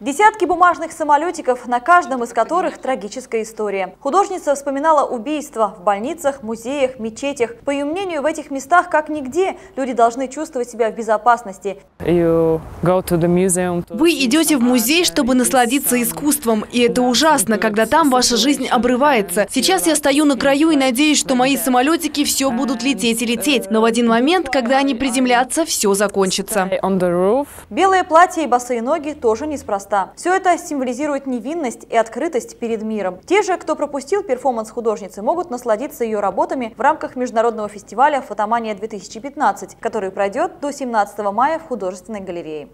Десятки бумажных самолетиков, на каждом из которых трагическая история. Художница вспоминала убийства в больницах, музеях, мечетях. По ее мнению, в этих местах, как нигде, люди должны чувствовать себя в безопасности. Вы идете в музей, чтобы насладиться искусством, и это ужасно, когда там ваша жизнь обрывается. Сейчас я стою на краю и надеюсь, что мои самолетики все будут лететь и лететь, но в один момент, когда они приземлятся, все закончится. Белое платье и босые ноги тоже неспроста проста. Все это символизирует невинность и открытость перед миром. Те же, кто пропустил перформанс художницы, могут насладиться ее работами в рамках международного фестиваля «Фотомания-2015», который пройдет до 17 мая в художественной галерее.